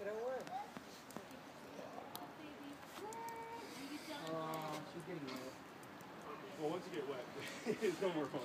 It don't work. Oh, she's getting wet. Well, once you get wet, it's no more fun.